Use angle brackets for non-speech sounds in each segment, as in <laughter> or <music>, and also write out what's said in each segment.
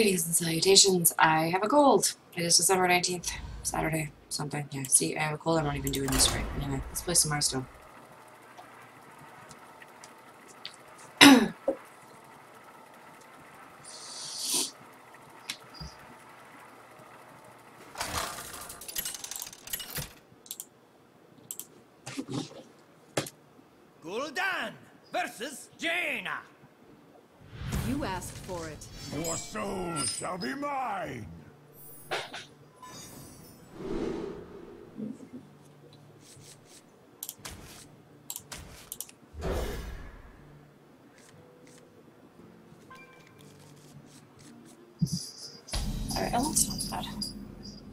Greetings and salutations. I have a cold. It is December 19th, Saturday, something. Yeah, see, I have a cold. I'm not even doing this right. Anyway, let's play some Hearthstone. Gul'dan versus Jaina. You asked for it. Your soul shall be mine. Alright, oh, that's not bad.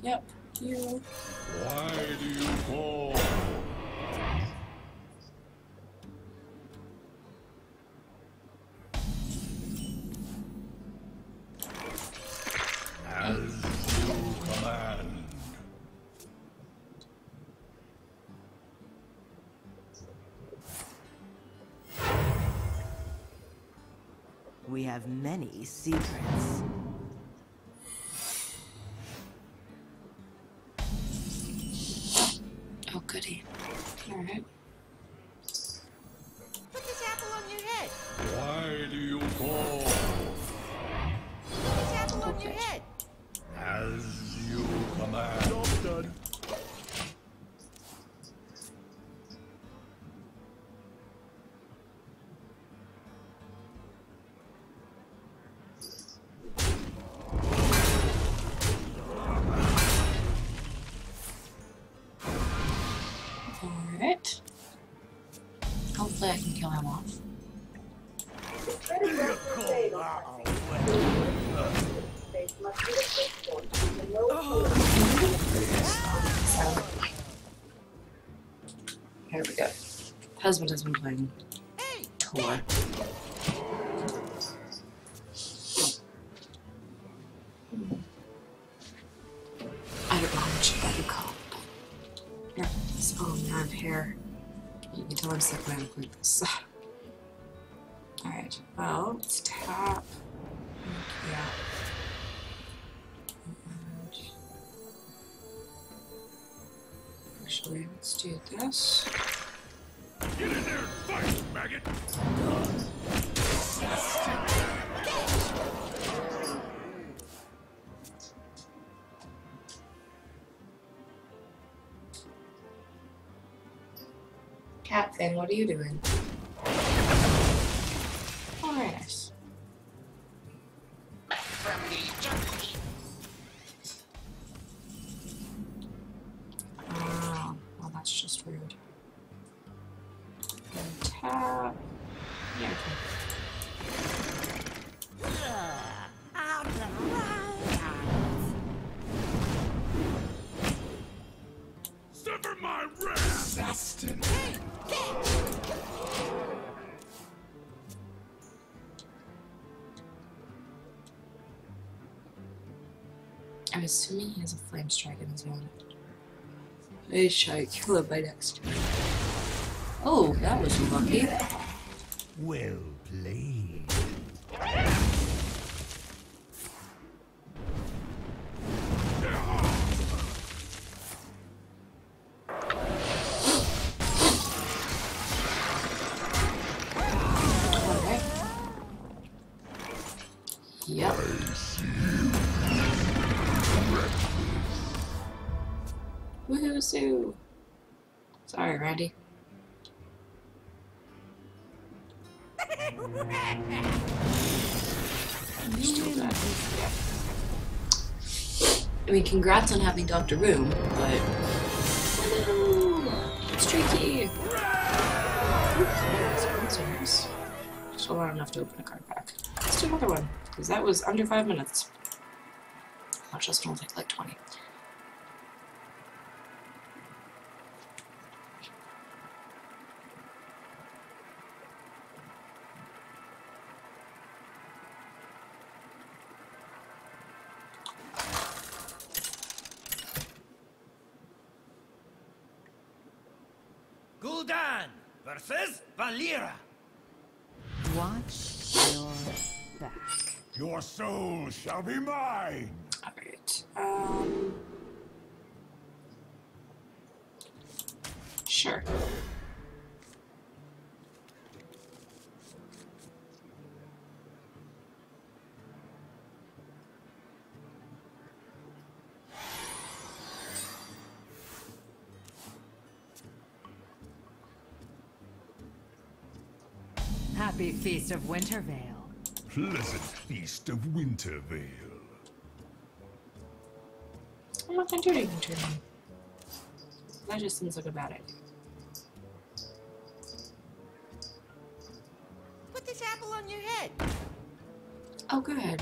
Yep, you. Why do you call? We have many secrets. Hopefully I can kill him off. Here we go. Husband has been playing Tor. I don't know how much you call. Yeah, this oh man, hair. You can tell I'm sick when I look like this. <sighs> Alright, well, let's tap. Yeah. And Actually, let's do this. Get in there and fight, maggot. Cat what are you doing? Nice. Oh, ah, well, that's just rude. Tap. Yeah, okay. I'm assuming he has a flame strike in his hand. Hey, kill Hello, by next. Oh, that was lucky. Well played. Sorry, Randy. I mean, congrats on having Dr. Boom, but. it's tricky. Sponsors. Still not enough to open a card pack. Let's do another one, because that was under five minutes. This one will take like 20. Gul'dan versus Valeera. Watch your back. Your soul shall be mine. Alright. Um. Sure. Happy Feast of Winter Veil. Pleasant feast of Winter Veil. I'm not gonna do anything to him. That just seems like a bad idea. Put this apple on your head. Oh, good.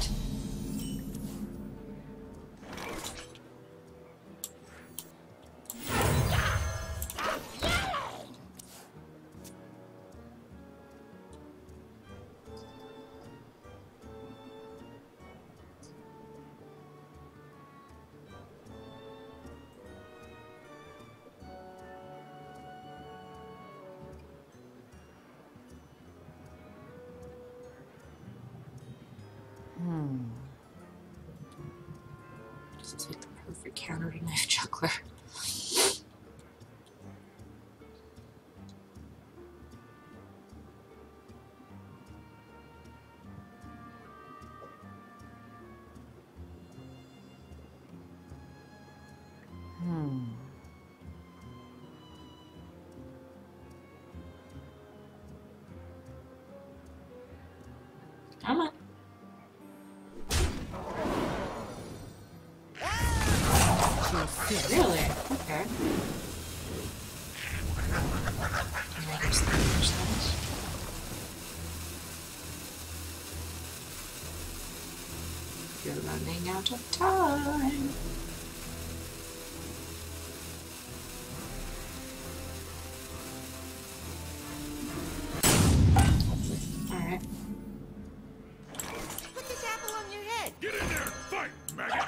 This is like the perfect counter to knife juggler. Come on. You're running out of time. Alright. Put this apple on your head. Get in there! Fight, maggot!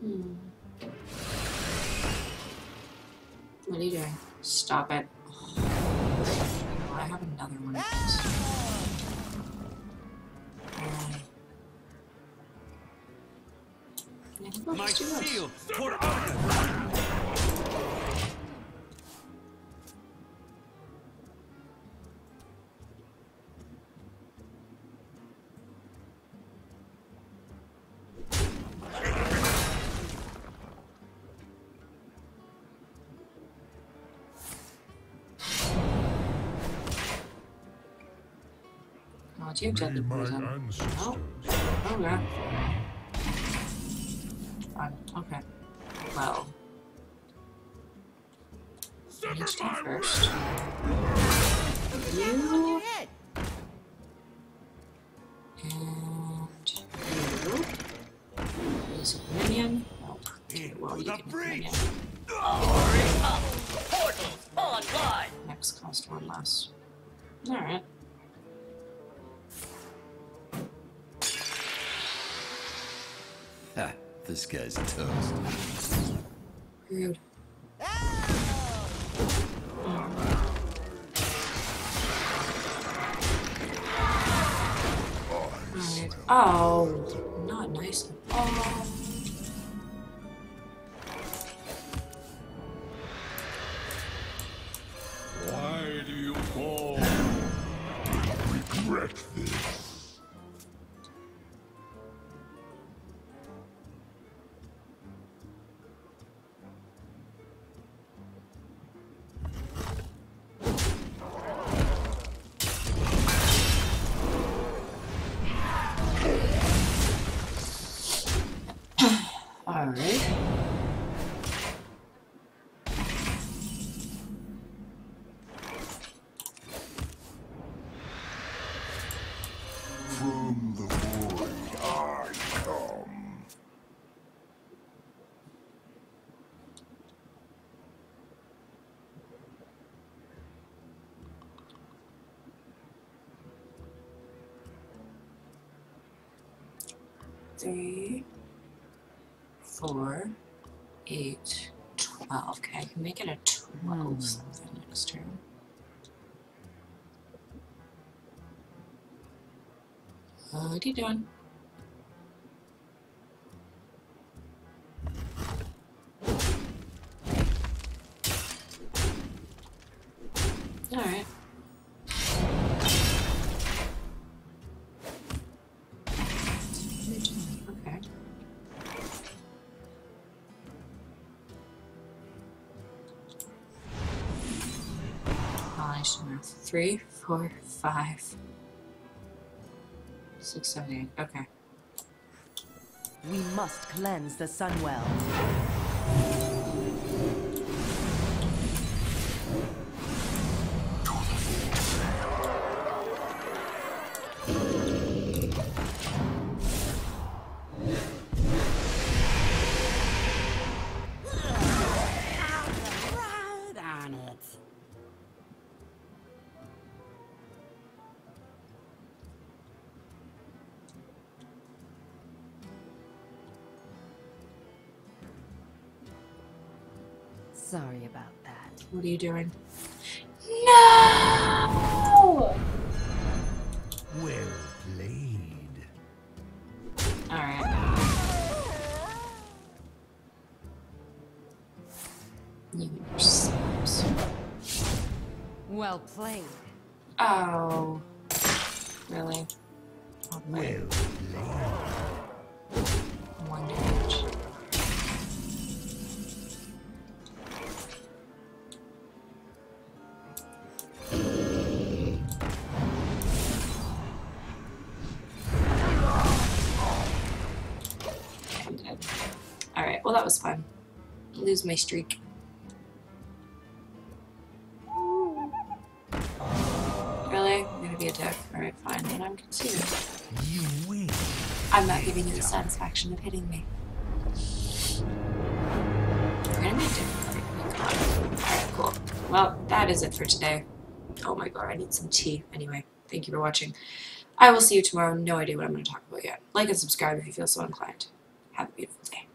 Hmm. What are you doing? Stop it. Oh, I have another one of these. Um, I think I'll My just shield for honor. Oh, do you have deadly May poison? ancestors. Oh, okay. Fine. Okay. Well, Sever each do first. Put this apple on your You and you. Is it minion? Nope. Okay, well, you the can breach. minion. Portals online. Next cost one less. Alright. This guy's toast. Rude. Oh, not nice. Oh. Why Three, four, eight, twelve. Okay, I can make it a 12 hmm. something next turn. What are Three, four, five, six, seven, eight. Okay. We must cleanse the Sunwell. Sorry about that. What are you doing? No! Well played. Alright. You and. Well played. Oh. Was fun. Lose my streak. Really? I'm gonna be a dick. Alright, fine. Then I'm conceding. You win. I'm not giving you the satisfaction of hitting me. We're gonna be. Oh. Alright, cool. Well, that is it for today. Oh my god, I need some tea. Anyway, thank you for watching. I will see you tomorrow. No idea what I'm going to talk about yet. Like and subscribe if you feel so inclined. Have a beautiful day.